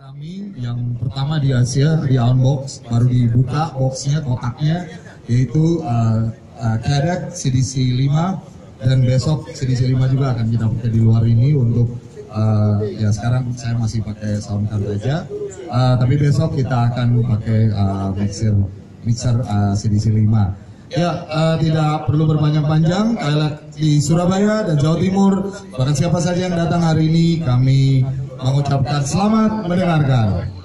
kami yang pertama di Asia di Unbox baru dibuka boxnya kotaknya yaitu uh, uh, Cadec CDC 5 dan besok CDC 5 juga akan kita pakai di luar ini untuk uh, ya sekarang saya masih pakai sound card aja uh, tapi besok kita akan pakai uh, mixer mixer uh, CDC 5 Ya, uh, tidak perlu berpanjang-panjang. Di Surabaya dan Jawa Timur, bahkan siapa saja yang datang hari ini, kami mengucapkan selamat mendengarkan.